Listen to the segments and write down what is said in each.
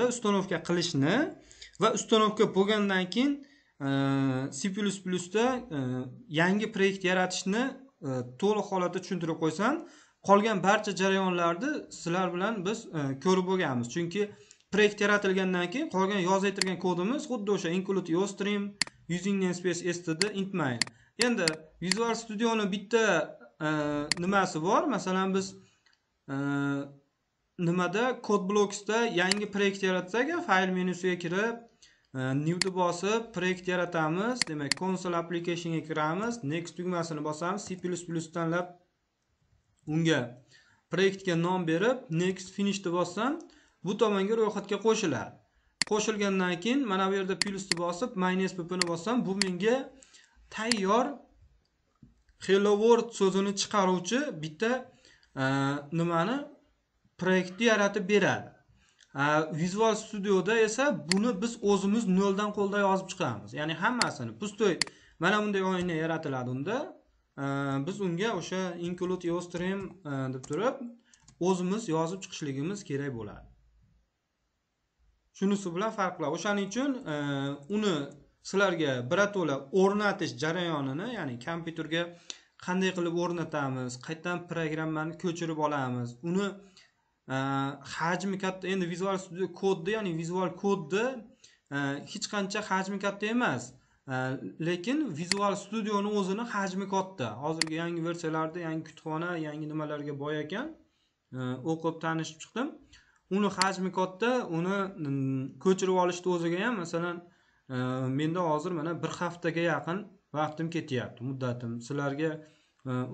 jarayonida ustanovka qilishni va ustanovka bo'lgandan keyin e, c plus plusda e, yangi proyekt yaratishni e, to'liq holatda tushuntirib qo'ysam qolgan barcha jarayonlarni sizlar bilan biz ko'rib bo'lganmiz. Chunki proyekt yaratilgandan keyin qolgan yozaytirgan kodimiz xuddi o'sha include youstream using namespace std int main endi visual studioni bitta nimasi bor? Masalan biz nimada? Code blocksda yangi proyekt yaratsak fayl menyusiga kirib e, newni bosib proyekt yaratamiz. Demak console applicationga kiramiz. Next tugmasini bosamiz. C plus plus tanlab unga proyektga nom berib next finishni bossam bu tomonga ro'yxatga qo'shiladi. Qo'shilgandan keyin mana bu yerda plusni bosib minus mysppni bossam bu menga tayyor hello world so'zini chiqaruvchi bitta e, nimani? Proyektni yaratib beradi. Visual studioda esa buni biz o'zimiz noldan qo'lda yozib chiqamiz. Ya'ni hammasini pustoy mana bunday oyna yaratiladi unda. Biz unga o'sha include yostream deb turib o'zimiz yozib chiqishligimiz kerak bo'ladi. Shunisi bilan farq qiladi o'shaning uchun uni sizlarga birato'la o'rnatish jarayonini ya'ni kompyuterga qanday qilib o'rnatamiz qayerdan programmani ko'chirib olamiz uni Э, hajmi katta endi vizual studio kodni ya'ni vizual kodni э, hech qancha hajmi katta emas. Э, lekin vizual studioni o'zini hajmi katta. Hozirgi yangi versiyalarda yangi kutubxona yangi nimalarga boy ekan. O'qib tanishib chiqdim. Uni hajmi katta uni ko'chirib olishni o'ziga ham masalan menda hozir mana bir haftaga yaqin vaqtim ketyapti muddatim. Sizlarga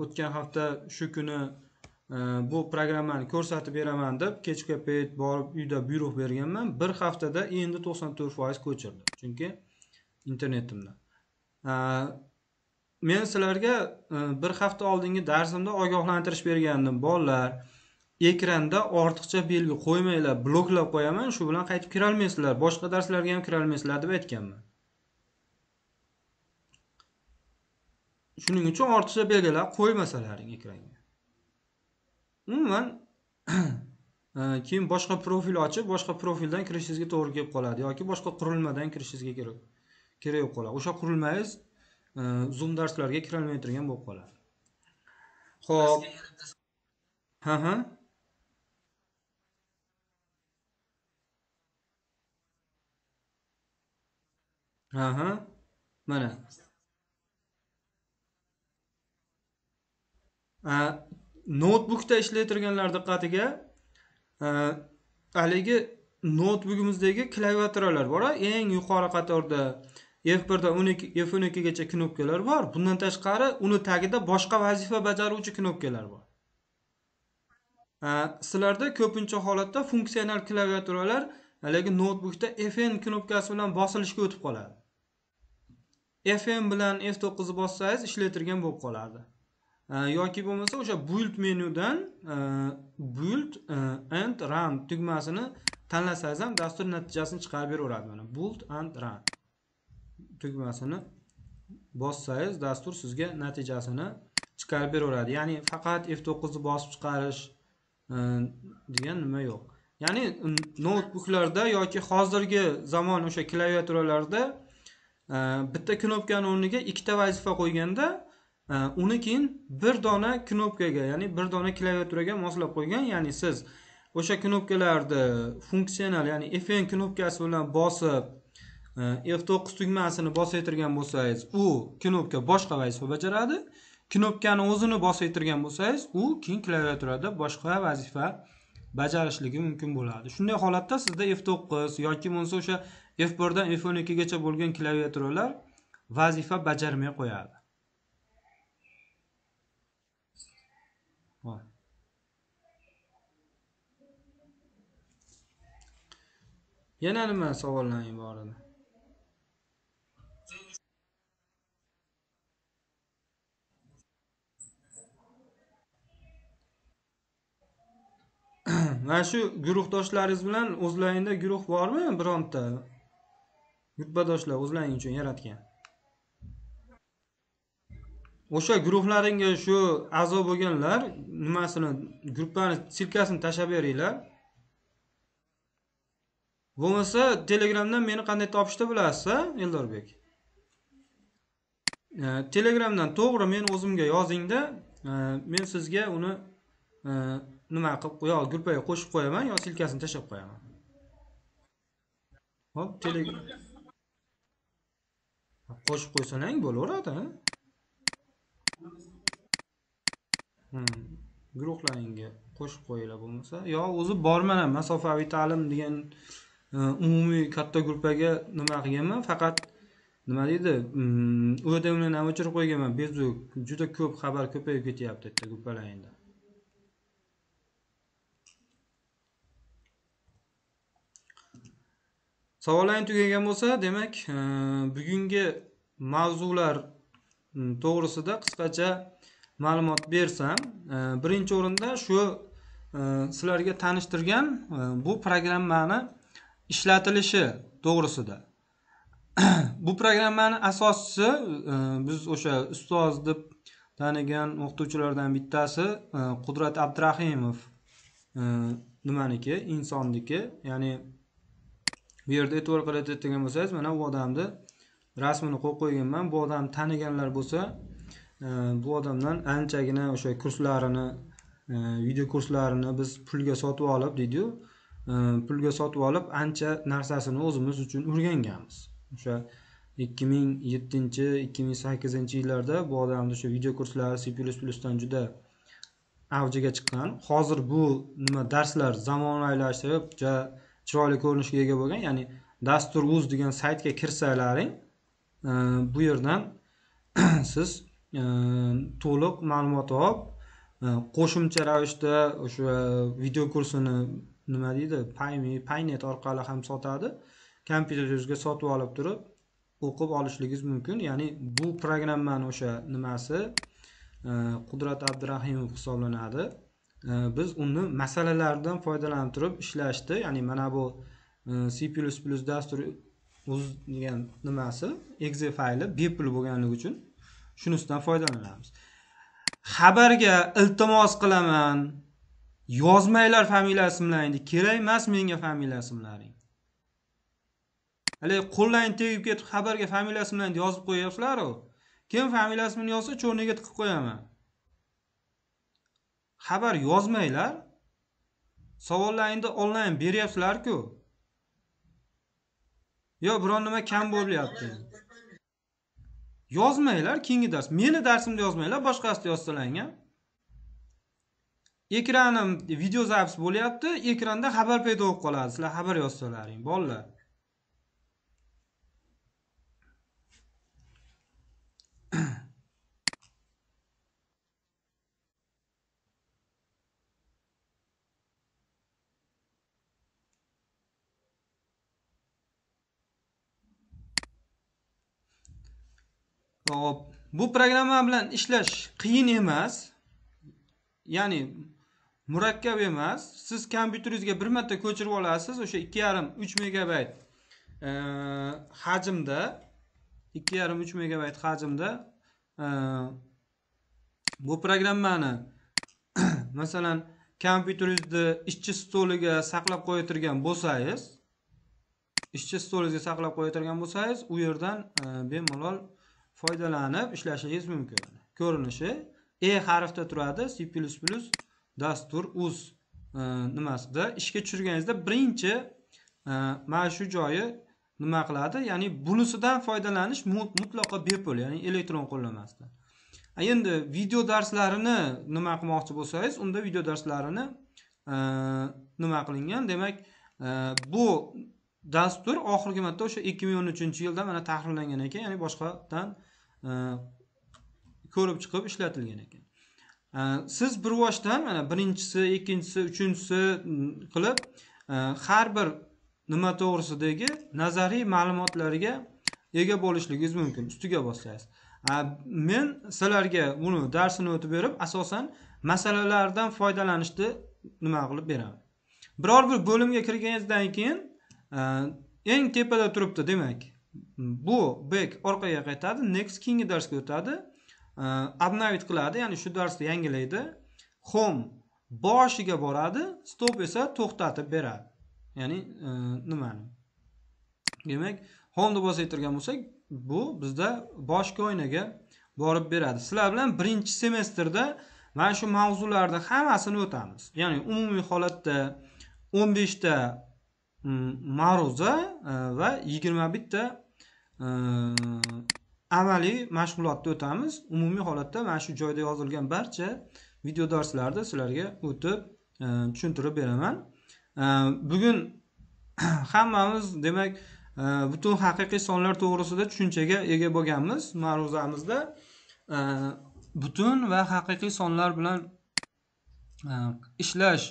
o'tgan hafta shu kuni bu programmani ko'rsatib beraman deb kechki payt borib uyda buyruq berganman. Bir haftada endi to'qson to'rt foiz ko'chirdi chunki internetimda. Men sizlarga e, bir hafta oldingi darsimda ogohlantirish bergandim. Bolalar ekranda ortiqcha belgi qo'ymanglar bloklab qo'yaman. Shu bilan qaytib kirolmaysizlar boshqa darslarga ham kirolmaysizlar deb aytganman. Shuning uchun ortiqcha belgilar qo'ymasalaring ekranga. Umuman e, keyin boshqa profil ochib boshqa profildan kirishingizga to'g'ri kelib qoladi yoki boshqa qurilmadan kirishingizga kerak kerak bo'lib qoladi. O'sha qurilmangiz e, zoom darslarga kirolmay turgan bo'lib qoladi. Ho'p ha ha. Ha ha. Mana. Noutbukda ishlaytirganlar diqqatiga e, haligi noutbugimizdagi klaviaturalar bor eng yuqori qatorda f birdan o'n ikki f o'n ikkigacha knopkalar bor. Bundan tashqari uni tagida boshqa vazifa bajaruvchi knopkalar bor. E, sizlarda ko'pincha holatda funksional klaviaturalar haligi noutbukda fn knopkasi bilan bosilishga o'tib qoladi. Fn bilan f to'qqizni bossangiz ishlaytirgan bo'lib qoladi Э, yoki bo'lmasa o'sha build menyudan э, build э, and run tugmasini tanlasangiz ham dastur natijasini chiqarib beraveradi. Mana build and run tugmasini bossangiz dastur sizga natijasini chiqarib beraveradi. Ya'ni faqat f to'qqizni bosib chiqarish e, degan nima yo'q. Ya'ni noutbuklarda yoki hozirgi zamon o'sha klaviaturalarda e, bitta knopkani o'rniga ikkita vazifa qo'yganda uni keyin bir dona knopkaga ya'ni bir dona klaviaturaga moslab qo'ygan ya'ni siz o'sha knopkalarni funksional ya'ni fn knopkasi bilan bosib e, f to'qqiz tugmasini bosaytirgan bo'lsangiz u knopka boshqa vazifa bajaradi. Knopkani o'zini bosaytirgan bo'lsangiz u keyin klaviaturada boshqa vazifa bajarishligi mumkin bo'ladi. Shunday holatda sizda f to'qqiz yoki bo'lmasa o'sha f birdan f o'n ikkigacha bo'lgan klaviaturalar vazifa bajarmay qo'yadi. Yana nima savollaring bor edi mana shu guruhdoshlaringiz bilan o'zlaringda guruh bormi bironta? Yurtbadoshlar o'zlaring uchun yaratgan. O'sha guruhlaringga shu a'zo bo'lganlar nimasini gruppani silkasini tashlab beringlar. Bo'lmasa telegramdan meni qanday topishni bilasiz eldorbek e, telegramdan to'g'ri men o'zimga yozingda e, men sizga uni e, nima qilib yo gruppaga qo'shib qo'yaman yo silkasini tashlab qo'yaman. Hop qo'shib qo'ysalang bo'laveradi hmm, guruhlaringga qo'shib qo'yinglar bo'lmasa. Yo o'zi borman masofaviy ta'lim degan Э, umumiy katta gruppaga nima qilganman? Faqat nima deydi? Mm, U yerda uni o'chirib qo'yganman? Bezu juda ko'p xabar ko'payib ketyapti bitta gruppalaringda savollaring tugagan bo'lsa demak e, bugungi mavzular mm, to'g'risida qisqacha ma'lumot bersam e, birinchi o'rinda shu e, sizlarga tanishtirgan bu programmani ishlatilishi to'g'risida. Bu programmani asoschisi e, biz o'sha ustoz deb tanigan o'qituvchilardan bittasi e, qudrat abdurahimov e, nimaniki insonniki ya'ni bu yerda e'tibor qaratadigan bo'lsangiz mana bu odamni rasmini qo'yib qo'yganman. Bu odamni taniganlar bo'lsa bu odamdan anchagina o'sha kurslarini video kurslarini biz pulga sotib olib deydiyu pulga sotib olib ancha narsasini o'zimiz uchun o'rganganmiz. O'sha ikki ming yettinchi ikki ming sakkizinchi yillarda bu odamni o'sha video kurslari c plyus plyusdan juda avjiga chiqqan. Hozir bu nima darslar zamonaviylashtirib chiroyli ko'rinishga ega bo'lgan. Ya'ni dastur uz degan saytga kirsalaring e, bu yerdan siz e, to'liq ma'lumot olib e, qo'shimcha ravishda o'sha video kursini nima deydi? Payme paynet orqali ham sotadi. Kompyuteringizga sotib olib turib o'qib olishligingiz mumkin. Ya'ni bu programmani o'sha nimasi? Qudrat abdurahimov hisoblanadi. Biz uni masalalardan foydalanib turib ishlashdi. Ya'ni mana bu e, c dasturi plyus dastur o'z degan nimasi? Exe fayli bepul bo'lganligi uchun shunisidan foydalanamiz. Xabarga iltimos qilaman. Yozmanglar familiya ismlaringni kerak emas menga familiya ismlaring haligi qo'llaring tegib ketib xabarga familiya ismlaringni yozib qo'yyapsizlaru kim familiya ismini yozsa cho'rniga tiqib qo'yaman. Xabar yozmanglar. Savollaringni onlayn beryapsizlarku. Yo biron nima kam bo'lyapti. Yozmanglar keyingi dars. Meni darsimda yozmanglar boshqasida yozsalaring ham ekranim video zapis bo'lyapti ekranda xabar paydo bo'lib qoladi sizlar xabar yozsalaring bolalar Hop, bu programma bilan ishlash qiyin emas. Ya'ni murakkab emas. Siz kompyuteringizga bir marta ko'chirib olasiz, o'sha 2,5 3 e, megabayt hajmda hajmda 2,5 3 megabayt hajmda bu programmani masalan kompyuteringizni ishchi stoliga saqlab qo'ytirgan bo'lsangiz, ishchi stolingizga saqlab qo'ytirgan bo'lsangiz, u yerdan e, bemalol foydalanib ishlashingiz mumkin ko'rinishi e harfda turadi c dastur uz e, nimasida? Ishga tushirganingizda birinchi e, mana shu joyi nima qiladi? Ya'ni bunisidan foydalanish mutlaqo bepul ya'ni elektron qo'llanmasida endi video darslarini nima qilmoqchi bo'lsangiz unda video darslarini e, nima qilingan? Demak bu dastur oxirgi marta o'sha ikki ming o'n uchinchi yilda mana tahrirlangan ekan ya'ni boshqadan ko'rib chiqib ishlatilgan ekan. Siz bir boshdan mana birinchisi ikkinchisi uchinchisi mm, qilib e, har bir nima to'g'risidagi nazariy ma'lumotlarga ega bo'lishligingiz mumkin. Ustiga boslaysiz men sizlarga buni darsini o'tib berib asosan masalalardan foydalanishni nima qilib beraman. Biror bir bo'limga kirganingizdan keyin e, eng tepada turibdi demak bu back orqaga qaytadi next keyingi darsga o'tadi. Э, обновить qiladi ya'ni shu darsni yangilaydi. Home boshiga boradi stop esa to'xtatib beradi. Ya'ni e, nimani? Demak homeni bosaytirgan bo'lsak bu bizda boshqa oynaga borib beradi. Sizlar bilan birinchi semestrda mana shu mavzularni hammasini o'tamiz. Ya'ni umumiy holatda o'n beshta ma'ruza e, va yigirma bitta e, amaliy mashg'ulotni o'tamiz. Umumiy holatda mana shu joyda yozilgan barcha video darslarda sizlarga o'tib e, tushuntirib beraman. E, bugun hammamiz demak e, butun haqiqiy sonlar to'g'risida tushunchaga ega bo'lganmiz ma'ruzamizda. Butun va haqiqiy sonlar bilan ishlash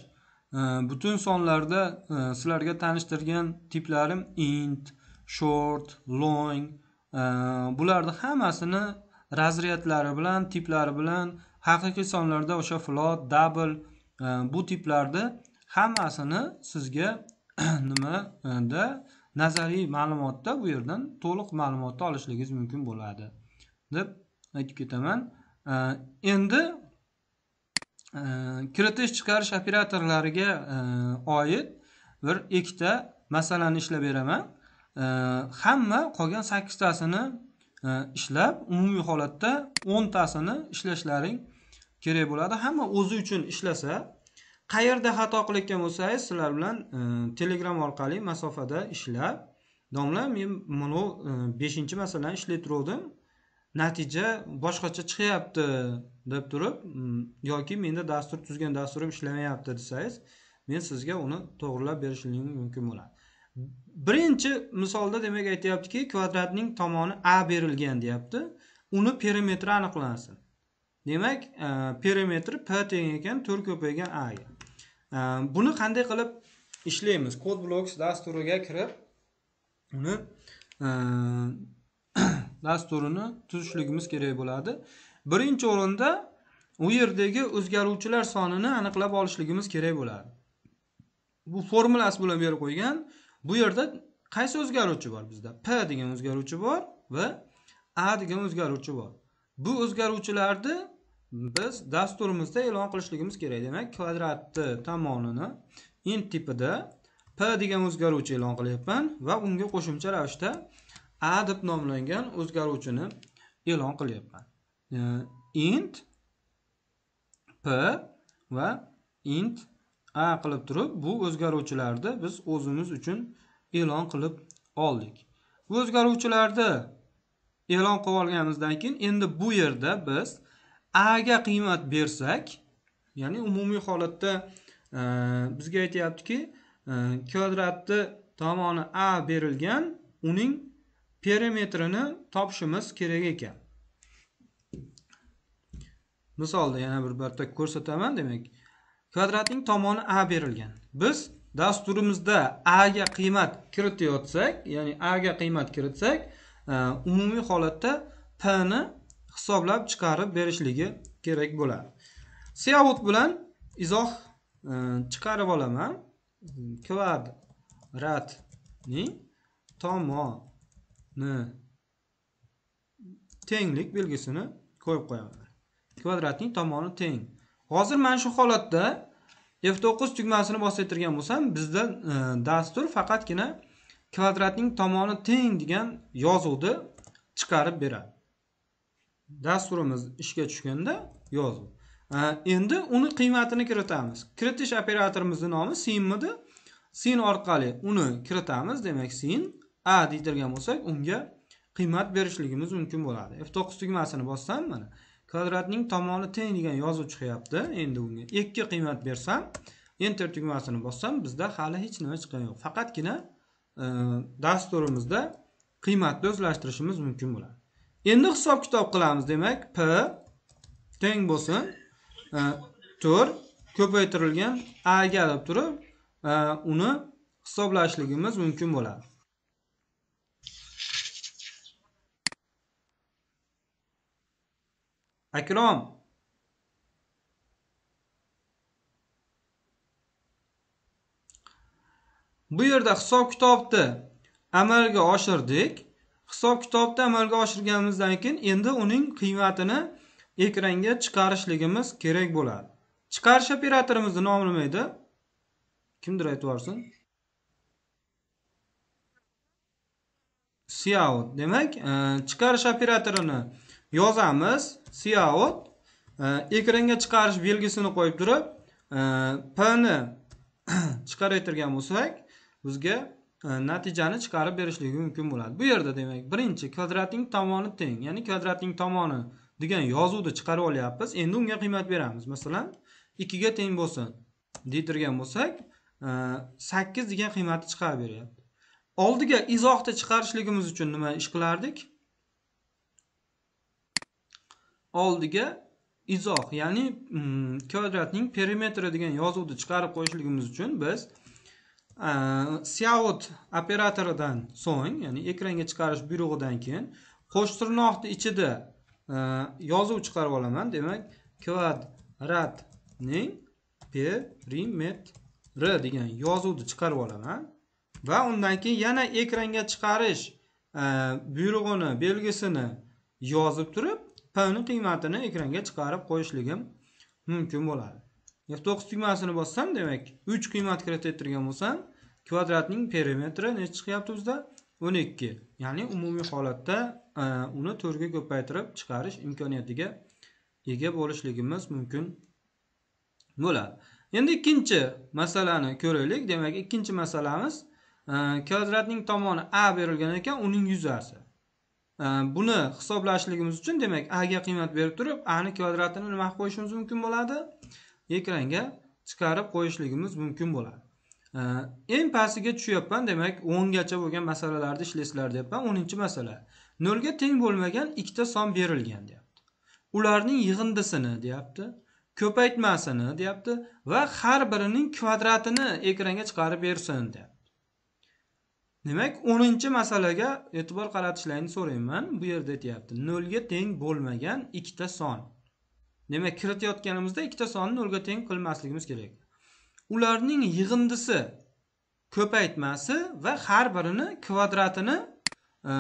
butun sonlarda sizlarga tanishtirgan tiplarim int short long bularni hammasini razryadlari bilan tiplari bilan haqiqiy sonlarda o'sha float double e, bu tiplarni hammasini sizga nimada nazariy ma'lumotda bu yerdan to'liq ma'lumotni olishligingiz mumkin bo'ladi. Deb aytib ketaman. Endi e, kiritish chiqarish operatorlariga e, oid bir ikkita masalani ishlab beraman. Э, hamma qolgan sakkiztasini э, ishlab umumiy holatda o'ntasini ishlashlaring kerak bo'ladi. Hamma o'zi uchun ishlasa qayerda xato qilayotgan bo'lsangiz sizlar bilan e, telegram orqali masofada ishlab domla men mana e, beshinchi masalani ishlayotgandim natija boshqacha chiqyapti deb turib mm, yoki menda dastur tuzgan dasturim ishlamayapti desangiz men sizga uni to'g'irlab berishligim mumkin bo'ladi. Birinchi misolda demak aytyaptiki kvadratning tomoni a berilgan deyapti. Uni perimetri aniqlansin. Demak e, perimetri p teng ekan to'rt ko'paygan a ga e, buni qanday qilib ishlaymiz? Kod blocks dasturiga kirib uni e, dasturini tuzishligimiz kerak bo'ladi. Birinchi o'rinda u yerdagi o'zgaruvchilar sonini aniqlab olishligimiz kerak bo'ladi. Bu formulasi bilan berib qo'ygan. Bu yerda qaysi o'zgaruvchi bor bizda? P degan o'zgaruvchi bor va a degan o'zgaruvchi bor. Bu o'zgaruvchilarni biz dasturimizda e'lon qilishligimiz kerak. Demak kvadratni tomonini int tipida p degan o'zgaruvchi e'lon qilyapman va unga qo'shimcha ravishda a deb nomlangan o'zgaruvchini e'lon qilyapman. Int p va int a qilib turib bu o'zgaruvchilarni biz o'zimiz uchun e'lon qilib oldik. Bu o'zgaruvchilarni e'lon qilib olganimizdan keyin endi bu yerda biz a ga qiymat bersak ya'ni umumiy holatda e, bizga aytyaptiki e, kvadratni tomoni a berilgan uning perimetrini topishimiz kerak ekan. Misolda yana bir marta ko'rsataman demak kvadratning tomoni a berilgan. Biz dasturimizda a ga qiymat kiritayotsak ya'ni a ga qiymat kiritsak e, umumiy holatda p ni hisoblab chiqarib berishligi kerak bo'ladi. Seout bilan izoh e, chiqarib olaman. Kvadratning tomoni tenglik belgisini qo'yib qo'yaman. Kvadratning tomoni teng. Hozir mana shu holatda f9 tugmasini bosaytirgan bo'lsam bizda e, dastur faqatgina kvadratning tomoni teng degan yozuvni chiqarib beradi. Dasturimiz ishga tushganda yozuv. E, endi uni qiymatini kiritamiz. Kiritish operatorimizni nomi sinmidi. Sin orqali uni kiritamiz. Demak sin a deydirgan bo'lsak unga qiymat berishligimiz mumkin bo'ladi. F9 tugmasini bossam mana. Kvadratning tomoni teng degan yozuv chiqyapti. Endi unga ikki qiymat bersam enter tugmasini bossam bizda hali hech nima chiqqani yo'q. Faqatgina e, dasturimizda qiymatni o'zlashtirishimiz mumkin bo'ladi. Endi hisob kitob qilamiz demak. P teng bo'lsin. E, to'rt ko'paytirilgan a ga deb turib e, uni hisoblashligimiz mumkin bo'ladi. akrom. Bu yerda hisob kitobni amalga oshirdik. Hisob kitobni amalga oshirganimizdan keyin endi uning qiymatini ekranga chiqarishligimiz kerak bo'ladi. Chiqarish operatorimizni nomi nima edi? Kimdir aytib yuborsin. Cout demak e, chiqarish operatorini yozamiz. Cout e, ekranga chiqarish belgisini qo'yib turib e, p ni chiqarayotgan bo'lsak bizga e, natijani chiqarib berishligi mumkin bo'ladi. Bu yerda demak birinchi kvadratning tomoni teng ya'ni kvadratning tomoni degan yozuvni chiqarib olyapmiz. Endi unga qiymat beramiz. Masalan ikkiga teng bo'lsin deytirgan bo'lsak sakkiz degan qiymatni chiqarib beryapti. Oldiga izohni chiqarishligimiz uchun nima ish qilardik? Oldiga izoh ya'ni mm, kvadratning perimetri degan yozuvni chiqarib qo'yishligimiz uchun biz e, siaut operatoridan so'ng ya'ni ekranga chiqarish buyrug'idan keyin qo'sh tirnoqni ichida e, yozuv chiqarib olaman. Demak kvadratning perimetri degan yozuvni chiqarib olaman va undan keyin yana ekranga chiqarish e, buyrug'ini belgisini yozib turib p ni qiymatini ekranga chiqarib qo'yishligim mumkin bo'ladi. F9 tugmasini bossam demak 3 qiymat kiritayotgan bo'lsam kvadratning perimetri necha chiqyapti bizda? 12 ya'ni umumiy holatda e, uni 4 ga ko'paytirib chiqarish imkoniyatiga ega bo'lishligimiz mumkin bo'ladi. Endi ikkinchi masalani ko'raylik. Demak ikkinchi masalamiz e, kvadratning tomoni a berilgan ekan uning yuzasi. Buni hisoblashligimiz uchun demak a ga qiymat berib turib a ni kvadratini nima qilib qo'yishimiz mumkin bo'ladi? Ekranga chiqarib qo'yishligimiz mumkin bo'ladi. Eng pastiga tushyapman demak o'ngacha bo'lgan masalalarni ishlaysizlar deyapman. O'ninchi masala. Nolga teng bo'lmagan ikkita son berilgan deyapti. Ularning yig'indisini deyapti ko'paytmasini deyapti va har birining kvadratini ekranga chiqarib bersin deyapti. Demak o'ninchi masalaga e'tibor qaratishlaringni so'rayman. Bu yerda aytyapti. Nolga teng bo'lmagan ikkita son. Demak kiritayotganimizda ikkita sonni nolga teng qilmasligimiz kerak. Ularning yig'indisi ko'paytmasi va har birini kvadratini e,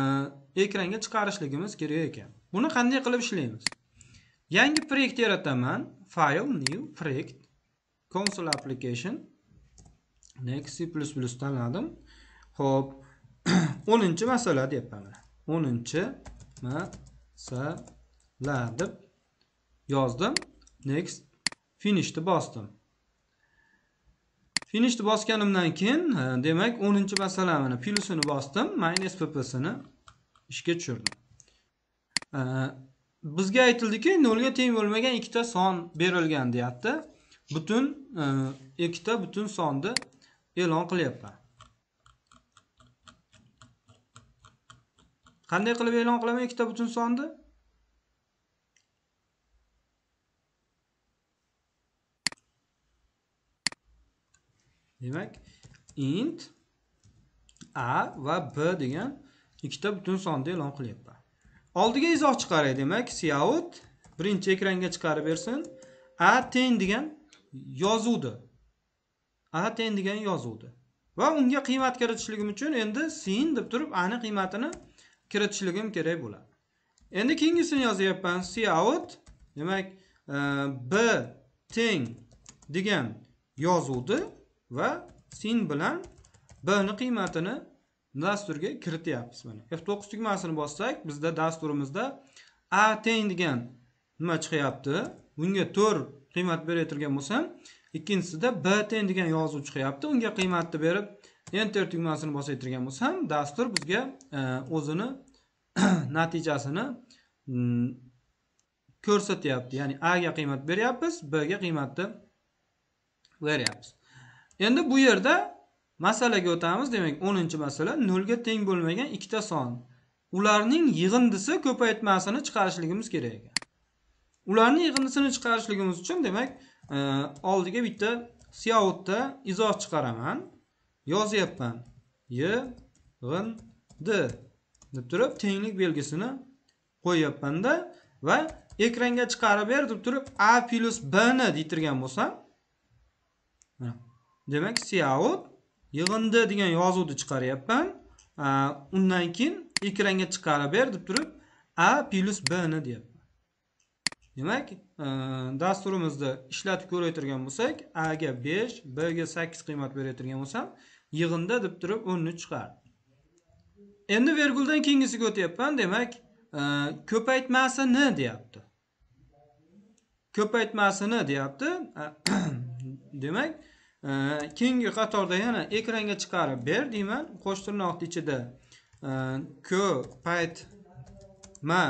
ekranga chiqarishligimiz kerak ekan. Buni qanday qilib ishlaymiz? Yangi proyekt yarataman. File new proyekt. Console application. Next c tanladim. Xo'p, 10 masala deyapman. 10 masala deb yozdim. Next finishni bosdim. Finishni bosganimdan keyin, e, demak, 10 masalamni plusini bosdim, minus ppsini ishga tushirdim. E, bizga aytildiki, 0 ga teng bo'lmagan ikkita son berilgan deyapti. Butun e, ikkita butun sonni e'lon qilyapman. Qanday qilib e'lon qilaman? Ikkita butun sonni demak int a va b degan ikkita butun sonni e'lon qilyapman oldiga izoh chiqaray. Demak cout birinchi ekranga chiqarib bersin. A teng degan yozuvdi. A teng degan yozuvdi. Va unga qiymat kiritishligim uchun endi sin deb turib a ni qiymatini kiritishligim kerak bo'ladi. Endi keyingisini yozyapman. Cout demak e, b teng degan yozuvni va sin bilan b ni qiymatini dasturga kirityapmiz mana. F9 tugmasini bossak bizda dasturimizda a teng degan nima chiqyapti? Bunga 4 qiymat berayotgan bo'lsam ikkinchisida b teng degan yozuv chiqyapti. Unga qiymatni berib enter tugmasini bosayotgan bo'lsam dastur bizga e, o'zini natijasini mm, ko'rsatyapti. Ya'ni a ga qiymat beryapmiz b ga qiymatni beryapmiz. Endi bu yerda masalaga o'tamiz. Demak o'ninchi masala nolga teng bo'lmagan ikkita son. Ularning yig'indisi ko'paytmasini chiqarishligimiz kerak ekan. Ularni yig'indisini chiqarishligimiz uchun demak e, oldiga bitta siyoutda izoh chiqaraman. Yozyapman. Yig'indi deb turib tenglik belgisini qo'yyapmanda va ekranga chiqarib ber deb turib a plyus bni ni deytirgan bo'lsam demak cout yig'indi degan yozuvni chiqaryapman. Undan keyin ekranga chiqarib ber deb turib a plyus bni ni deyapman. Demak e, dasturimizni ishlatib ko'rayotgan bo'lsak a ga 5 b ga 8 qiymat berayotgan bo'lsam yig'inda deb turib 10 ni chiqardi endi verguldan keyingisiga o'tyapman demak e, ko'paytmasini deyapti. Ko'paytmasini deyapti. Demak e, keyingi qatorda yana ekranga chiqarib ber deyman. Qo'sh tirnoqni ichida e, ko'paytma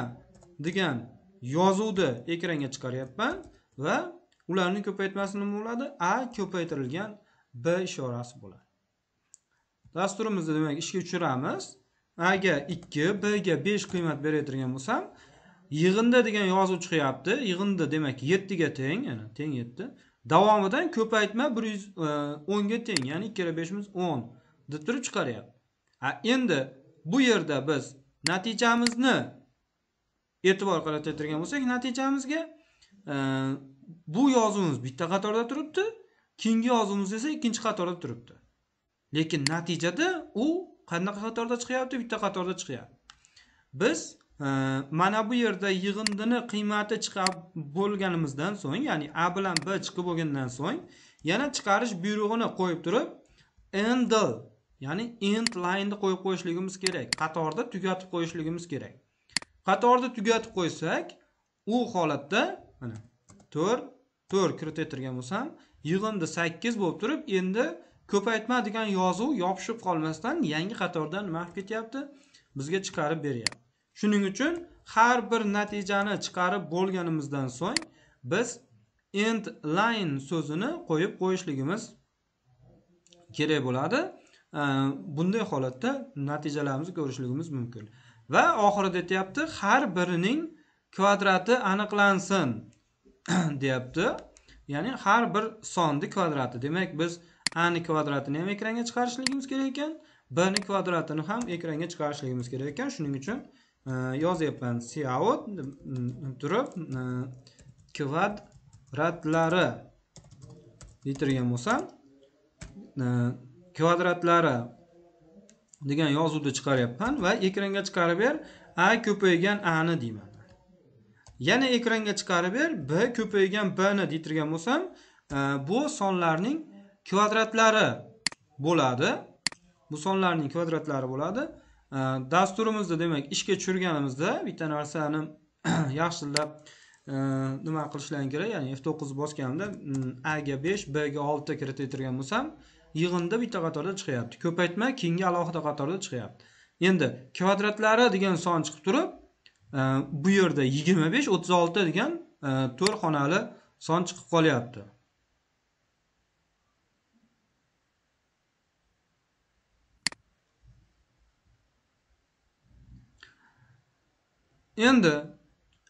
degan yozuvni ekranga chiqaryapman va ularning ko'paytmasi nima bo'ladi? A ko'paytirilgan b ishorasi bo'ladi. Dasturimizni demak ishga tushiramiz aga ikki bga besh qiymat berayotgan bo'lsam yig'inda degan yozuv chiqyapti. Yig'inda demak yettiga teng yana teng yetti davomidan ko'paytma bir yuz e, o'nga teng ya'ni ikki kira beshimiz o'n deb turib chiqaryapti. A endi bu yerda biz natijamizni e'tibor qaratayotgan bo'lsak natijamizga e, bu yozuvimiz bitta qatorda turibdi keyingi yozuvimiz esa ikkinchi qatorda turibdi. Lekin natijada u qanaqa qatorda chiqyapti bitta qatorda chiqyapti. Biz e, mana bu yerda yig'indini qiymati chiqib bo'lganimizdan so'ng ya'ni a bilan b chiqib bo'lgandan so'ng yana chiqarish buyrug'ini qo'yib turib endl ya'ni end lineni qo'yib qo'yishligimiz kerak qatorda tugatib qo'yishligimiz kerak. Qatorni tugatib qo'ysak u holatda mana to'rt to'rt kiritayotgan bo'lsam yig'indi sakkiz bo'lib turib endi ko'paytma degan yozuv yopishib qolmasdan yangi qatordan nima qilib ketyapti bizga chiqarib beryapti. Shuning uchun har bir natijani chiqarib bo'lganimizdan so'ng biz end line so'zini qo'yib qo'yishligimiz kerak bo'ladi. Bunday holatda natijalarimizni ko'rishligimiz mumkin. Va oxirida aytyapti har birining kvadrati aniqlansin deyapti. Ya'ni har bir sonni kvadrati. Demak biz a ni kvadratini ham ekranga chiqarishligimiz kerak ekan b ni kvadratini ham ekranga chiqarishligimiz kerak ekan. Shuning uchun e, yozyapman cout turib e, kvadratlari bitirgan bo'lsam e, kvadratlari degan yozuvni chiqaryapman va ekranga chiqarib ber a ko'paygan a ni deyman. Yana ekranga chiqarib ber b ko'paygan b ni deytirgan bo'lsam bu sonlarning kvadratlari bo'ladi. Bu sonlarning kvadratlari bo'ladi. Dasturimizni demak ishga tushirganimizda bitta narsani yaxshilab nima qilishlaring kerak? Ya'ni f to'qqiz bosganimda mm, a ga besh b ga olti kiritayotgan bo'lsam yig'inda bitta qatorda chiqyapti. Ko'paytma keyingi alohida qatorda chiqyapti. Endi kvadratlari degan son chiqib turib bu yerda yigirma besh o'ttiz olti degan to'rt xonali son chiqib qolyapti. Endi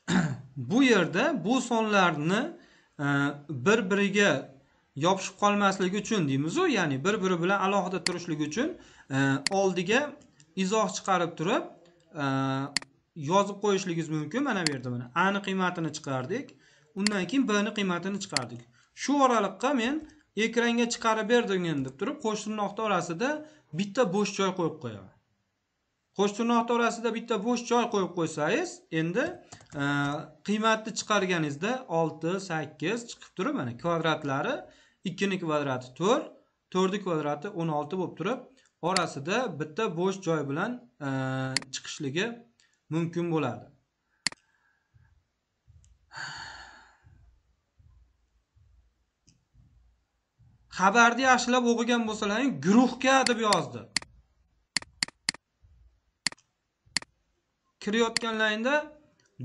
bu yerda bu sonlarni e, bir biriga yopishib qolmasligi uchun deymizu ya'ni bir biri bilan alohida turishligi uchun e, oldiga izoh chiqarib turib e, yozib qo'yishligingiz mumkin. Mana bu yerda mana a ni qiymatini chiqardik undan keyin b ni qiymatini chiqardik. Shu oraliqqa men ekranga chiqarib berdim deb turib qo'shtirnoqni orasida bitta bo'sh joy qo'yib qo'yaman. Qo'shtirnoqni orasida bitta bo'sh joy qo'yib qo'ysangiz endi e, qiymatni chiqarganingizda olti sakkiz chiqib turib mana kvadratlari ikkini kvadrati to'rt to'rtni kvadrati o'n olti bo'lib turib orasida bitta bo'sh joy bilan e, chiqishligi mumkin bo'ladi. Xabarni yaxshilab o'qigan bo'lsalaring guruhga deb yozdi. Kirayotganlaringda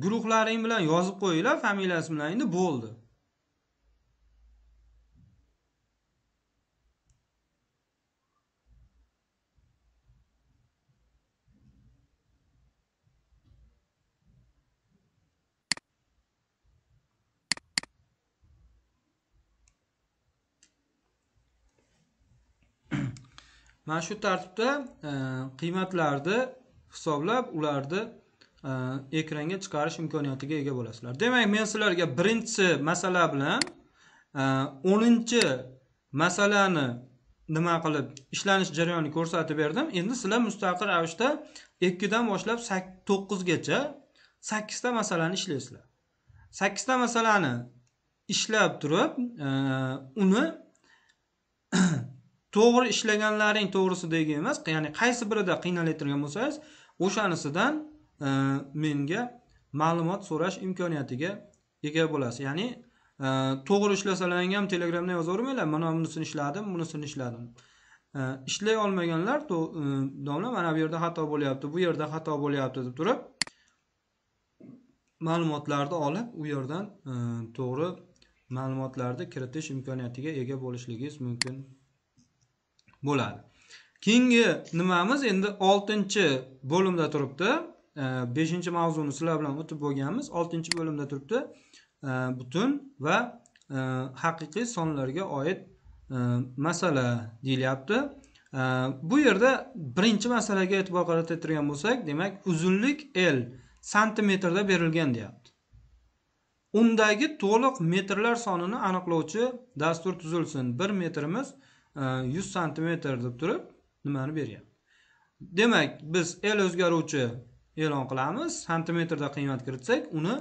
guruhlaring bilan yozib qo'yinglar familiyasi bilan. Endi bo'ldi. Mana shu tartibda e, qiymatlarni hisoblab ularni E, ekranga chiqarish imkoniyatiga ega bo'lasizlar. Demak men sizlarga birinchi masala bilan e, o'ninchi masalani nima qilib ishlanish jarayonini ko'rsatib berdim. Endi sizlar mustaqil ravishda ikkidan boshlab to'qqizgacha sakkizta masalani ishlaysizlar sakkizta masalani ishlab turib e, uni to'g'ri ishlaganlaring to'g'risidagi emas ya'ni qaysi birida qiynalayotgan bo'lsangiz o'shanisidan menga ma'lumot so'rash imkoniyatiga ega bo'lasiz. Ya'ni e, to'g'ri ishlasalaring ham telegramda yozavermanglar mana bunisini ishladim bunisini ishladim. E, ishlay olmaganlar e, domla mana bu yerda xato bo'lyapti bu yerda xato bo'lyapti deb turib ma'lumotlarni olib u yerdan to'g'ri ma'lumotlarni kiritish imkoniyatiga ega bo'lishligingiz mumkin bo'ladi. Keyingi nimamiz? Endi oltinchi bo'limda turibdi. Beshinchi mavzuni sizlar bilan o'tib bo'lganmiz. Oltinchi bo'limda turibdi. Butun va e, haqiqiy sonlarga oid e, masala deyilyapti. Bu yerda birinchi masalaga e'tibor qaratadigan bo'lsak demak uzunlik l santimetrda berilgan deyapti. Undagi to'liq metrlar sonini aniqlovchi dastur tuzilsin. Bir metrimiz e, yuz santimetr deb turib nimani beryapti? Demak biz l o'zgaruvchi e'lon qilamiz. Santimetrda qiymat kiritsak uni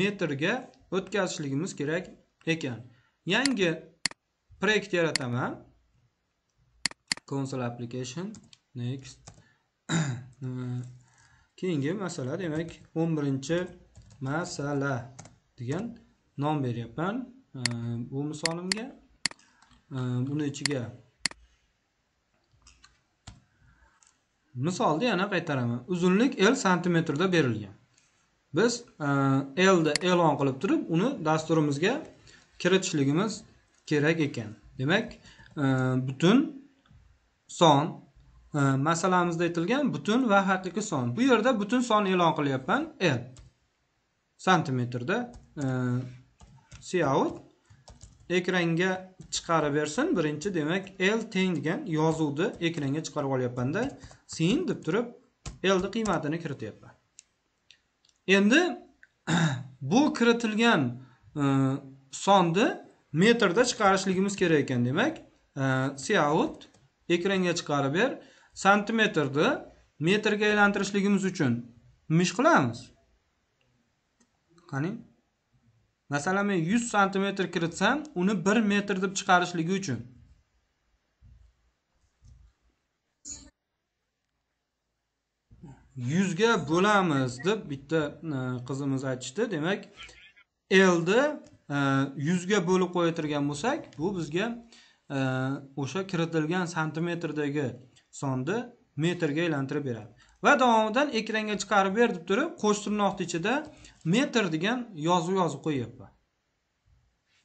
metrga o'tkazishligimiz kerak ekan. Yangi proyekt yarataman. Console application next. Keyingi masala demak o'n birinchi masala degan nom beryapman e, bu misolimga. E, buni ichiga misolni yana qaytaraman. Uzunlik l santimetrda berilgan. Biz e, lni e'lon qilib turib uni dasturimizga kiritishligimiz kerak ekan. Demak e, butun son e, masalamizda aytilgan butun va haqiqiy son. Bu yerda butun son e'lon qilyapman. L santimetrda cout ekranga chiqarib bersin birinchi demak l teng degan yozuvni ekranga chiqarib olyapmanda. Sin deb turib lni qiymatini kirityapman. Endi bu kiritilgan e, sonni metrda chiqarishligimiz kerak ekan demak. E, Cout ekranga chiqarib ber santimetrni metrga aylantirishligimiz uchun mish qilamiz. Qani? Masalan men 100 santimetr kiritsam uni 1 metr deb chiqarishligi uchun. Yuzga bo'lamiz deb bitta e, qizimiz aytishdi. Demak elni e, yuzga bo'lib qo'yatirgan bo'lsak bu bizga e, o'sha kiritilgan santimetrdagi sonni metrga aylantirib beradi. Va davomidan ekranga chiqarib ber deb turib qo'sh tirnoqni ichida metr degan yozuv yozib qo'yyapman.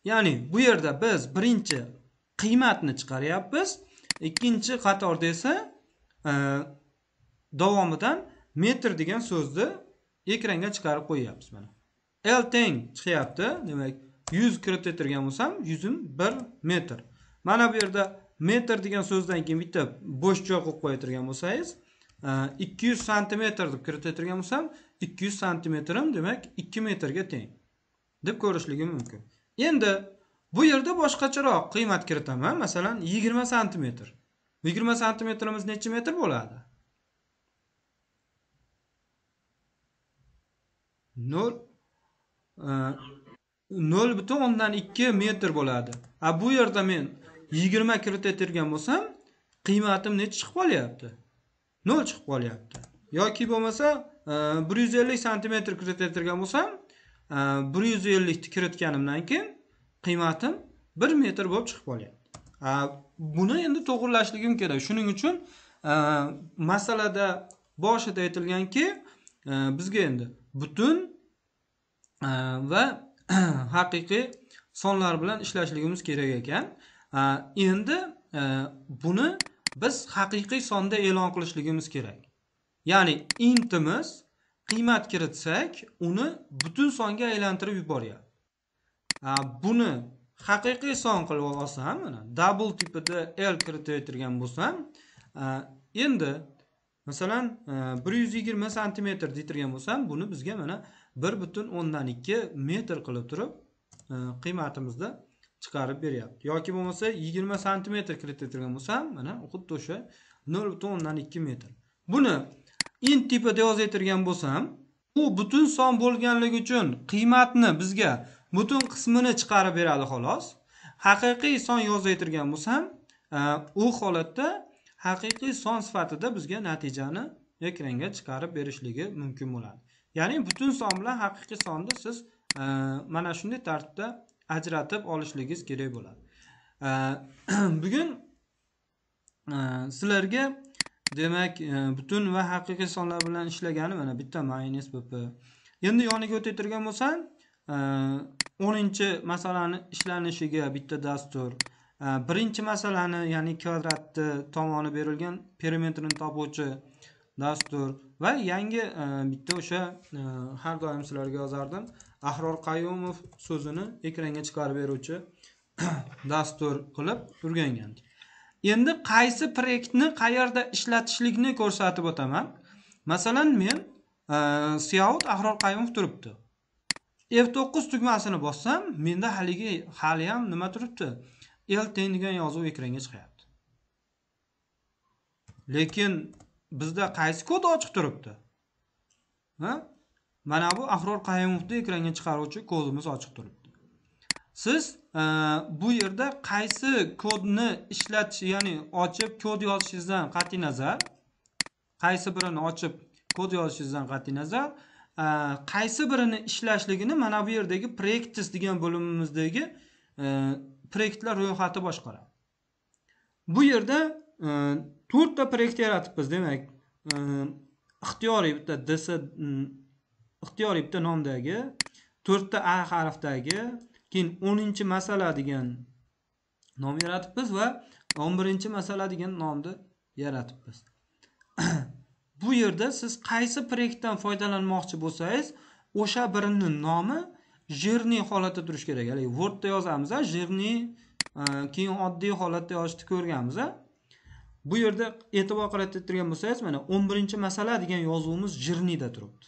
Ya'ni bu yerda biz birinchi qiymatni chiqaryapmiz ikkinchi qatorda esa e, davomidan metr degan so'zni ekranga chiqarib qo'yyapmiz mana. L teng chiqyapti demak yuz kiritayotgan bo'lsam yuzim bir metr mana bu yerda metr degan so'zdan keyin bitta bo'sh joy qo'yib qo'yaturgan bo'lsangiz e, ikki yuz santimetr deb kiritayotgan bo'lsam ikki yuz santimetrim demak 2 metrga teng. Deb ko'rishligim mumkin. Endi bu yerda boshqacharoq qiymat kiritaman. Masalan yigirma santimetr. Yigirma santimetrimiz necha metr bo'ladi? Nol e, nol butun o'ndan ikki metr bo'ladi. A bu yerda men yigirma kiritayotgan bo'lsam qiymatim necha chiqib qolyapti nol chiqib qolyapti yoki bo'lmasa bir yuz ellik santimetr kiritayotgan bo'lsam e, bir yuz ellikni kiritganimdan keyin qiymatim bir metr bo'lib chiqib qolyapti buni endi to'g'irlashligim kerak. Shuning uchun e, masalada boshida aytilganki e, bizga endi butun va haqiqiy sonlar bilan ishlashligimiz kerak ekan. Endi buni biz haqiqiy sonda e'lon qilishligimiz kerak. Ya'ni intimiz qiymat kiritsak uni butun songa aylantirib yuboryapti. Buni haqiqiy son qilib olsam mana double tipida l kiritayotgan bo'lsam endi masalan bir yuz yigirma santimetr deytirgan bo'lsam buni bizga mana bir butun o'ndan ikki metr qilib turib qiymatimizni chiqarib beryapti. Yoki bo'lmasa yigirma santimetr kiritayotgan bo'lsam mana xuddi o'sha nol butun o'ndan ikki metr. Buni int tipida yozaytirgan bo'lsam u butun son bo'lganligi uchun qiymatni bizga butun qismini chiqarib beradi xolos. Haqiqiy son yozaytirgan bo'lsam e, u holatda haqiqiy son sifatida bizga natijani ekranga chiqarib berishligi mumkin bo'ladi. Ya'ni butun son bilan haqiqiy sonni siz e, mana shunday tartibda ajratib olishligingiz kerak bo'ladi. E, bugun sizlarga demak e, butun va haqiqiy sonlar bilan ishlagani mana bitta mayonez pp endi yoniga o'tay turgan bo'lsam e, o'ninchi masalani ishlanishiga bitta dastur. E, birinchi masalani ya'ni kvadratni tomoni berilgan perimetrini topuvchi dastur. Va yangi bitta o'sha har doim sizlarga yozardim ahror qayumov so'zini ekranga chiqarib beruvchi dastur qilib o'rgangandik endi qaysi proyektni qayerda ishlatishlikni ko'rsatib o'taman? Masalan men e, siyout ahror qayumov turibdi. F9 tugmasini bossam menda haligi haliyam nima turibdi? L teng degan yozuv ekranga chiqyapti. Lekin bizda qaysi kod ochiq turibdi? Ha? Mana bu ahror qayumovni ekranga chiqaruvchi kodimiz ochiq turibdi. Siz e, bu yerda qaysi kodni ishlatish ya'ni ochib kod yozishingizdan qat'iy nazar qaysi birini ochib kod yozishingizdan qat'iy nazar e, qaysi birini ishlashligini mana bu yerdagi practice degan bo'limimizdagi e, proyektlar ro'yxati boshqaradi. Bu yerda e, to'rtta proyekt yaratibmiz demak e, ixtiyoriy bitta ds ixtiyoriy bitta nomdagi to'rtta a harfdagi keyin o'ninchi masala degan nom yaratibmiz va o'n birinchi masala degan nomni yaratibmiz. Bu yerda siz qaysi proyektdan foydalanmoqchi bo'lsangiz o'sha birini nomi jerniy holatda turishi kerak. Haligi wordda yozamiz jирный e, keyin oddiy holatda yozishni ko'rganmiz bu yerda e'tibor qaratadigan bo'lsangiz mana o'n birinchi masala degan yozuvimiz jirniyda turibdi.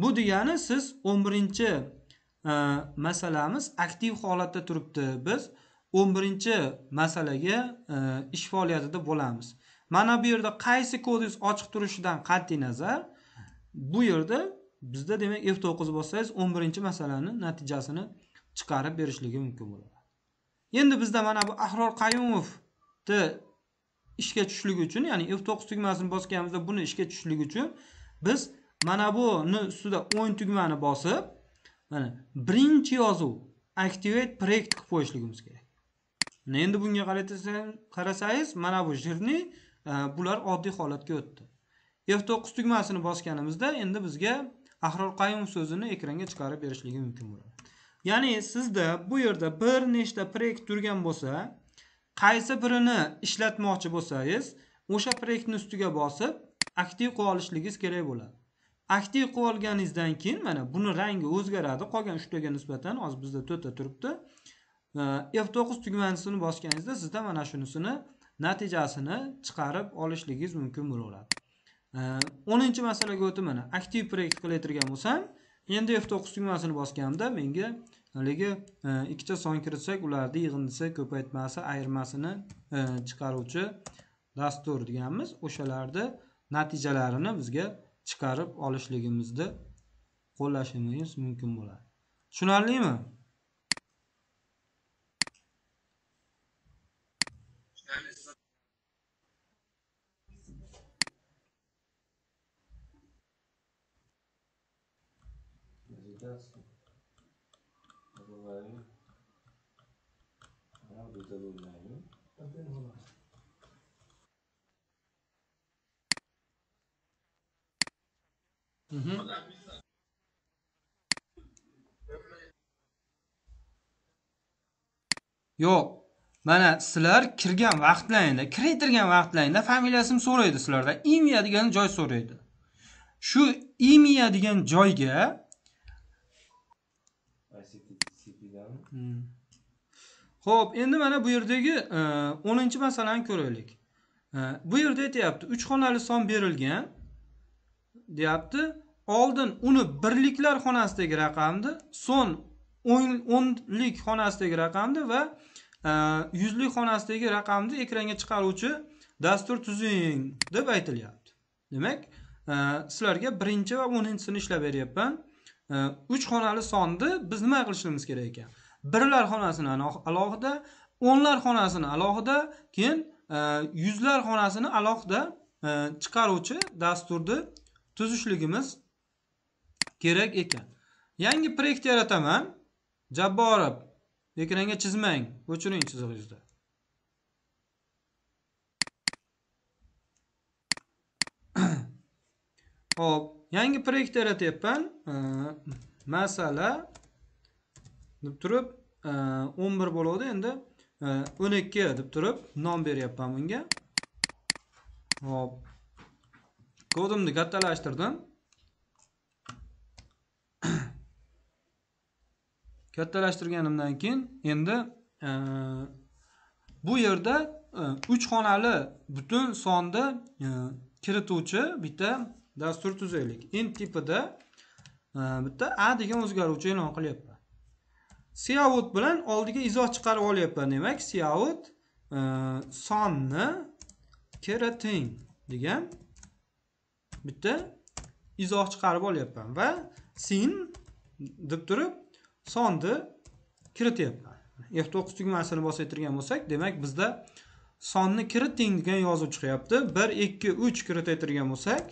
Bu degani siz o'n birinchi e, Э, masalamiz aktiv holatda turibdi. Biz o'n birinchi masalaga e, ish faoliyatida bo'lamiz. Mana bu yerda qaysi kodingiz ochiq turishidan qat'iy nazar? Bu yerda bizda demak f to'qqiz bossangiz o'n birinchi masalani natijasini chiqarib berishligi mumkin bo'ladi. Endi bizda mana bu ahror qayumovni ishga tushishligi uchun ya'ni f to'qqiz tugmasini bosganimizda buni ishga tushishligi uchun biz mana buni ustida o'ng tugmani bosib mana birinchi yozuv. Activate proyekt qilib qo'yishligimiz kerak. Mana endi bunga qarasangiz mana bu жирный e, bular oddiy holatga o'tdi. F9 tugmasini bosganimizda endi bizga ahror qayum so'zini ekranga chiqarib berishligi mumkin bo'ladi. Ya'ni sizda bu yerda bir nechta proyekt turgan bo'lsa qaysi birini ishlatmoqchi bo'lsangiz o'sha proyektni ustiga bosib aktiv qilib olishligingiz kerak bo'ladi. Aktiv qilib olganingizdan keyin mana buni rangi o'zgaradi. Qolgan uchtaga nisbatan hozir bizda to'rtta turibdi. F to'qqiz tugmasini bosganingizda sizda mana shunisini natijasini chiqarib olishligingiz mumkin bo'laveradi. O'ninchi masalaga o'tib mana aktiv proyekt qilayotgan bo'lsam endi f to'qqiz tugmasini bosganimda menga haligi e, ikkita son kiritsak ularni yig'indisi ko'paytmasi ayirmasini e, chiqaruvchi dastur deganmiz. O'shalarni natijalarini bizga chiqarib olishligimizda qo'llashimiz mumkin bo'ladi. Tushunarlimi? Yo'q. Mana sizlar kirgan vaqtlaringda kiritirgan vaqtlaringda familiyasini so'raydi sizlardan Imiya degan joy so'raydi. Shu imiya degan joyga hmm. Xo'p, endi mana bu yerdagi e, 10-masalani ko'raylik. E, bu yerda aytyapti, 3 xonali son berilgan. Deyapti. Oldin uni birliklar xonasidagi raqamni, so'ng o'nlik xonasidagi raqamni va e, yuzlik xonasidagi raqamni ekranga chiqaruvchi dastur tuzing deb aytilyapti. Demak, e, sizlarga birinchi va 10-sini ishlab beryapman. E, 3 xonali sonni biz nima qilishimiz kerak ekan? birlar xonasini alohida o'nlar xonasini alohida keyin yuzlar xonasini alohida chiqaruvchi dasturni tuzishligimiz kerak ekan yangi proyekt yarataman jabborov ekranga chizmang o'chiring chizig'ingizni hop yangi proyekt yaratyapman. Masala deb turib 11 bo'ladi. Endi 12 deb turib nom beryapman bunga. hop Kodimni kattalashtirdim. Kattalashtirganimdan keyin endi e, bu yerda e, 3 xonali butun sonni e, kirituvchi bitta dastur tuzaylik. Int tipida e, bitta a degan o'zgaruvchi e'lon qilyapman cout bilan oldiga izoh chiqarib olyapman demak cout sonni kiriting degan bitta izoh chiqarib olyapman va sin deb turib sonni kirityapman f9 tugmasini bosaytirgan bo'lsak demak bizda sonni kiriting degan yozuv chiqyapti. Bir ikki uch kiritaytirgan bo'lsak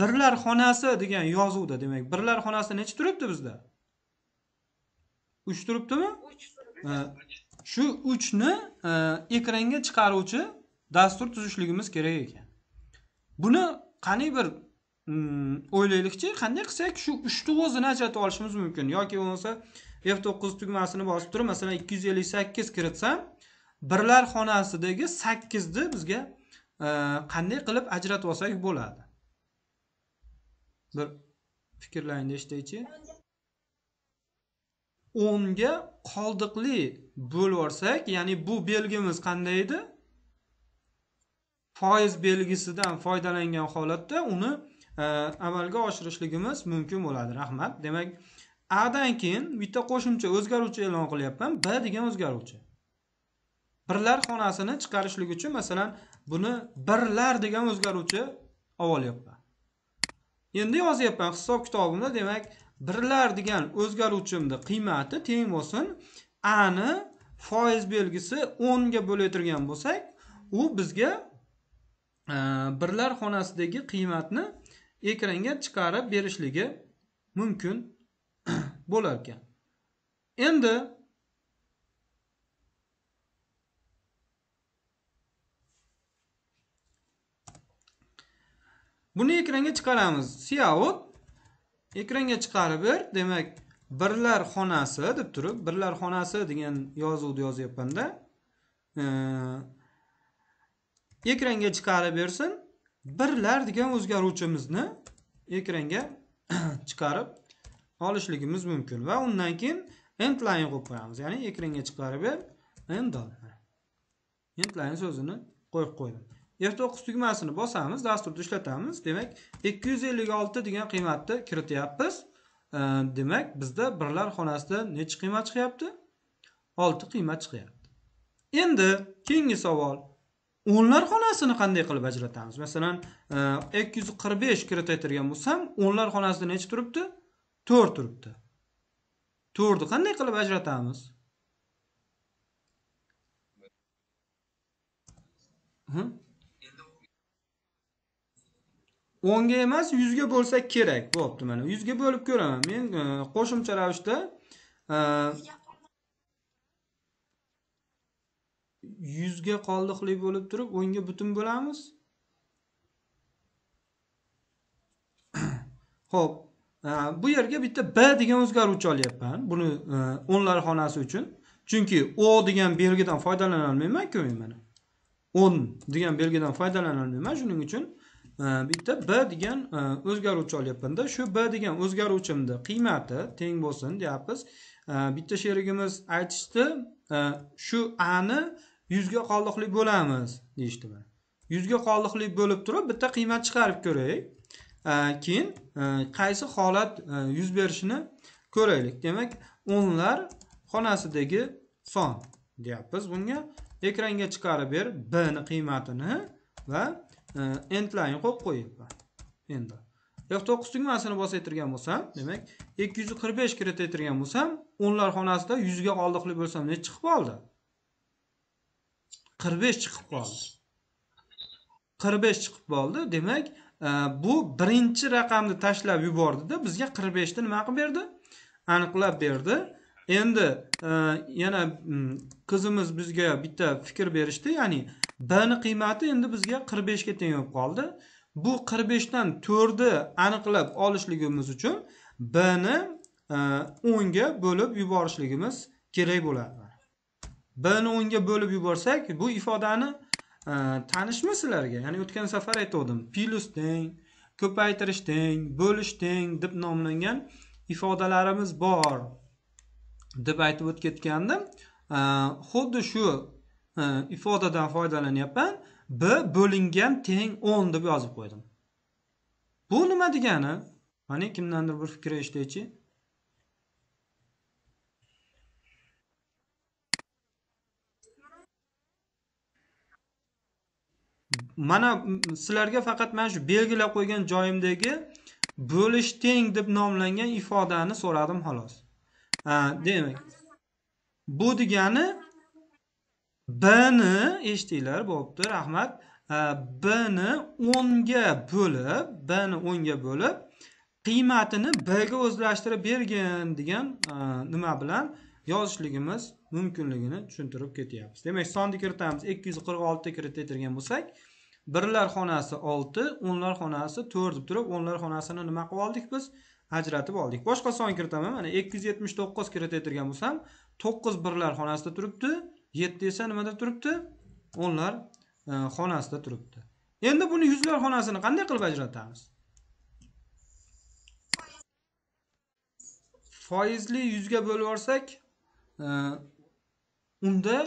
birlar xonasi degan yozuvda demak birlar xonasi nechi turibdi bizda? Uch turibdimi? Shu uchni ekranga chiqaruvchi dastur tuzishligimiz kerak ekan buni qani bir mm, o'ylaylikchi qanday qilsak shu uchni o'zini ajratib olishimiz mumkin? Yoki bo'lmasa f to'qqiz tugmasini bosib turib masalan ikki yuz ellik sakkiz kiritsam birlar xonasidagi sakkizni bizga e, qanday qilib ajratib olsak bo'ladi? Bir fikrlaringni eshitaychi o'nga qoldiqli bo'lib yuborsak ya'ni bu belgimiz qanday edi? Foiz belgisidan foydalangan holatda uni e, amalga oshirishligimiz mumkin bo'ladi. Rahmat. Demak adan keyin bitta qo'shimcha o'zgaruvchi e'lon qilyapman. B degan o'zgaruvchi. Birlar xonasini chiqarishlik uchun masalan buni birlar degan o'zgaruvchi olib olyapman endi yozyapman hisob kitobimda. Demak birlar degan o'zgaruvchimni qiymati teng bo'lsin. Ani foiz belgisi o'nga bo'laytirgan bo'lsak u bizga birlar xonasidagi qiymatni ekranga chiqarib berishligi mumkin bo'lar ekan endi Buni ekranga chiqaramiz. Cout ekranga chiqarib ber. Demak, birlar xonasi deb turib, birlar xonasi degan yozuvni yozyapmanda. Ekranga chiqarib bersin. Birlar degan o'zgaruvchimizni ekranga chiqarib olishligimiz mumkin va undan keyin end line qo'yib qo'yamiz. Ya'ni ekranga chiqarib ber, end End line so'zini qo'yib qo'ydim. F9 tugmasini bosamiz, dasturda ishlatamiz. Demak, 256 degan qiymatni kirityapmiz. Demak, bizda birlar xonasida necha qiymat chiqyapti? 6 qiymat chiqyapti. Endi keyingi savol. O'nlar xonasini qanday qilib ajratamiz? Masalan, e, 245 aytadigan bo'lsam, o'nlar xonasida necha turibdi? 4 turibdi. 4 ni qanday qilib ajratamiz? O'nga emas yuzga bo'lsak kerak bo'pti mana yuzga bo'lib ko'raman men e, qo'shimcha ravishda e, yuzga qoldiqli bo'lib turib o'nga butun bo'lamiz. Ho'p e, bu yerga bitta b degan o'zgaruvchi olyapman buni e, o'nlar xonasi uchun. Chunki o degan belgidan foydalana olmaymanku men mana. O'n degan belgidan foydalana olmayman shuning uchun e, bitta b degan o'zgaruvchi olyapmanda. Shu b degan o'zgaruvchimni qiymati teng bo'lsin deyapmiz. Bitta sherigimiz aytishdi shu shu ani yuzga qoldiqli bo'lamiz deyishdi yuzga qoldiqli bo'lib turib bitta qiymat chiqarib ko'raylik keyin e, qaysi holat e, yuz berishini ko'raylik. Demak o'nlar xonasidagi son deyapmiz. Bunga ekranga chiqarib ber b ni qiymatini va endline qo'yib qo'yibman endi f9 tugmasini bosaytirgan bo'lsam demak 245 kiritaytirgan bo'lsam o'nlar xonasida yuzga qoldiqli bo'lsam nechi chiqib qoldi? Qirq besh chiqib qoldi. qirq besh chiqib qoldi. Demak e, bu birinchi raqamni tashlab yubordida bizga qirq beshni nima qilib berdi? Aniqlab berdi. Endi e, yana qizimiz bizga bitta fikr berishdi ya'ni b qiymati endi bizga qirq beshga teng bo'lib qoldi. Bu qirq beshdan to'rtni aniqlab olishligimiz uchun b ni e, o'nga bo'lib yuborishligimiz kerak bo'ladi. B ni o'nga bo'lib yuborsak bu ifodani e, tanishmi sizlarga ya'ni o'tgan safar aytgandim plyus teng ko'paytirish teng bo'lish teng deb nomlangan ifodalarimiz bor deb aytib o'tib ketgandim e, xuddi shu e, ifodadan foydalanyapman b bo'lingan teng o'n deb yozib qo'ydim. Bu nima degani? Mana kimdandir bir fikr eshitaychi. Mana sizlarga faqat mana shu belgilab qo'ygan joyimdagi bo'lish teng deb nomlangan ifodani so'radim xolos. Demak bu degani bni eshitdinglar bo'pti rahmat. Bni o'nga bo'lib bni o'nga bo'lib qiymatini bga o'zlashtirib bergin degan nima bilan yozishligimiz mumkinligini tushuntirib ketyapmiz. Demak sonni kiritamiz ikki yuz qirq oltita kiritayotgan bo'lsak birlar xonasi olti o'nlar xonasi to'rt deb turib o'nlar xonasini nima qilib oldik biz? Ajratib oldik. Boshqa son kiritaman mana ikki yuz yetmish to'qqiz kiritayotgan bo'lsam to'qqiz birlar xonasida turibdi yetti esa nimada turibdi? O'nlar e, xonasida turibdi. Endi buni yuzlar xonasini qanday qilib ajratamiz? Foizli yuzga bo'lib yuborsak e, unda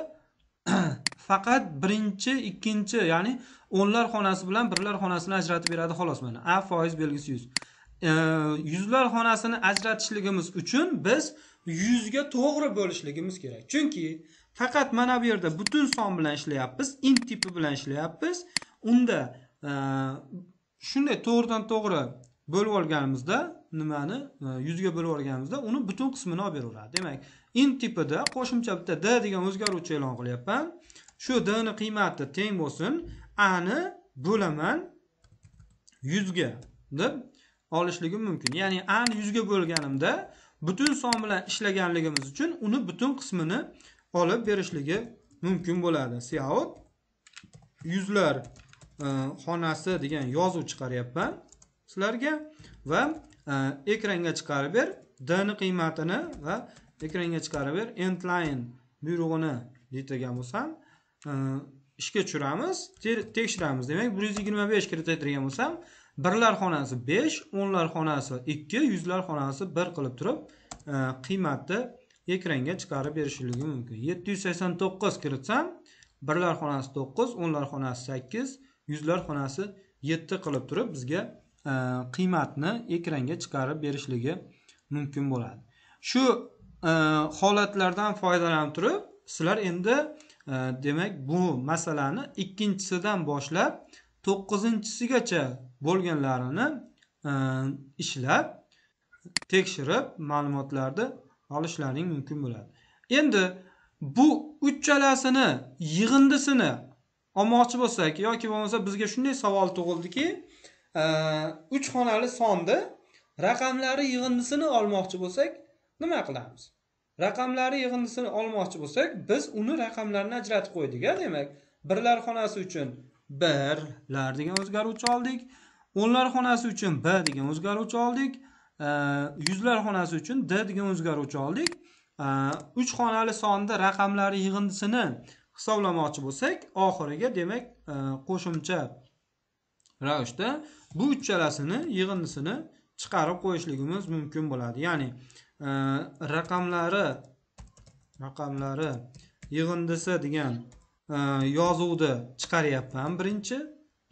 faqat birinchi ikkinchi ya'ni o'nlar xonasi bilan birlar xonasini ajratib beradi xolos mana. A foiz belgisi yuz. Yuzlar xonasini ajratishligimiz uchun biz yuzga to'g'ri bo'lishligimiz kerak. Chunki faqat mana bu yerda butun son bilan ishlayapmiz int tipi bilan ishlayapmiz. Unda e, shunday to'g'ridan to'g'ri bo'lib olganimizda nimani e, yuzga bo'lib olganimizda uni butun qismini olib beraveradi. Demak int tipida qo'shimcha bitta d degan o'zgaruvchi e'lon qilyapman. Shu d ni qiymati teng bo'lsin. A ni bo'laman yuzga deb olishligim mumkin. Ya'ni a ni yuzga bo'lganimda butun son bilan ishlaganligimiz uchun uni butun qismini olib berishligi mumkin bo'ladi. Cout yuzlar e, xonasi degan yozuv chiqaryapman sizlarga va e, ekranga chiqarib ber d ni qiymatini va ekranga chiqarib ber endline buyrug'ini deydigan bo'lsam e, ishga tushiramiz tekshiramiz. Demak bir yuz yigirma besh kiritayotgan bo'lsam birlar xonasi besh o'nlar xonasi ikki yuzlar xonasi bir qilib turib e, qiymatni ekranga chiqarib berishligi mumkin. Yetti yuz sakson to'qqiz kiritsam birlar xonasi to'qqiz o'nlar xonasi sakkiz yuzlar xonasi yetti qilib turib bizga e, qiymatni ekranga chiqarib berishligi mumkin bo'ladi. Shu e, holatlardan foydalanib turib sizlar endi demak bu masalani ikkinchisidan boshlab to'qqizinchisigacha bo'lganlarini e, ishlab tekshirib ma'lumotlarni olishlaring mumkin bo'ladi. Endi bu uchalasini yig'indisini olmoqchi bo'lsak yoki bo'lmasa bizga shunday savol tug'ildiki e, uch xonali sonni raqamlari yig'indisini olmoqchi bo'lsak nima qilamiz? Raqamlari yig'indisini olmoqchi bo'lsak biz uni raqamlarini ajratib qo'ydik a demak. Birlar xonasi uchun birlar degan o'zgaruvchi oldik o'nlar xonasi uchun b degan o'zgaruvchi oldik e, yuzlar xonasi uchun d degan o'zgaruvchi oldik. E, uch xonali sonni raqamlari yig'indisini hisoblamoqchi bo'lsak oxiriga demak e, qo'shimcha ravishda bu uchalasini yig'indisini chiqarib qo'yishligimiz mumkin bo'ladi. Ya'ni raqamlari raqamlari yig'indisi degan e, yozuvni chiqaryapman birinchi.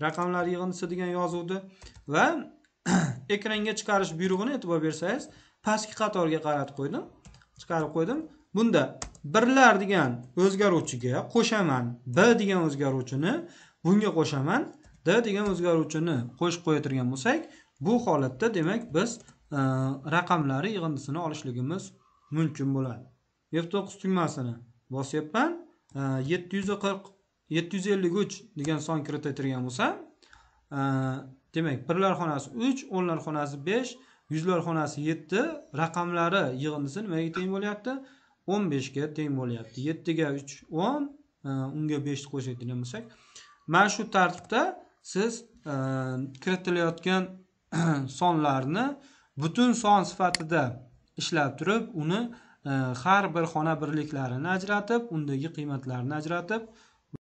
Raqamlar yig'indisi degan yozuvni va ekranga chiqarish buyrug'ini e'tibor bersangiz pastki qatorga qaratib qo'ydim. Chiqarib qo'ydim. Bunda birlar degan o'zgaruvchiga qo'shaman. B degan o'zgaruvchini bunga qo'shaman. D degan o'zgaruvchini qo'shib qo'yadigan bo'lsak bu holatda demak biz raqamlari yig'indisini olishligimiz mumkin bo'ladi. F9 tugmasini bosyapman. Yetti yuz qirq yetti yuz ellik uch degan son kiritayotgan bo'lsam demak birlar xonasi uch o'nlar xonasi besh yuzlar xonasi yetti raqamlari yig'indisi nimaga teng bo'lyapti? o'n beshga teng bo'lyapti. Yettiga uch o'n unga beshni qo'shadigan bo'lsak. Mana shu tartibda siz kiritilayotgan sonlarni butun son sifatida ishlab turib uni e, har bir xona birliklarini ajratib undagi qiymatlarni ajratib